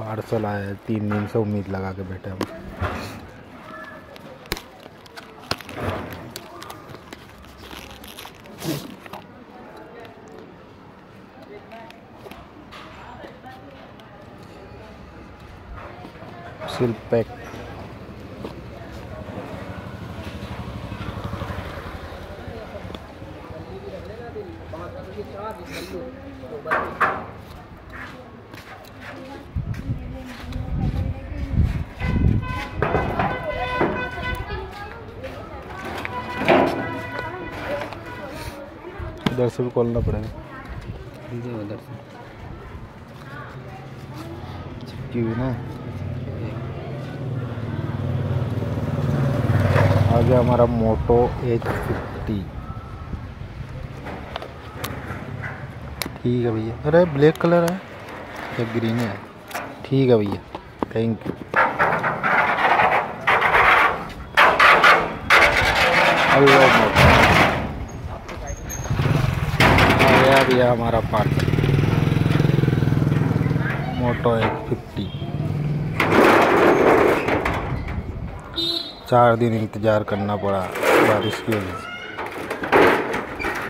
Parcel आया है तीन दिन से उम्मीद लगा के बैठे हम पैक इधर से भी खोलना पड़ेगा। उधर से। चिपकी हुई ना? आ गया हमारा मोटो एच फिफ्टी ठीक है भैया। अरे ब्लैक कलर है। या ग्रीन है। ठीक है भैया। थैंक यू हेलो आ गया हमारा पार्ट मोटो एक फिफ्टी। चार दिन इंतज़ार करना पड़ा बारिश की वजह से।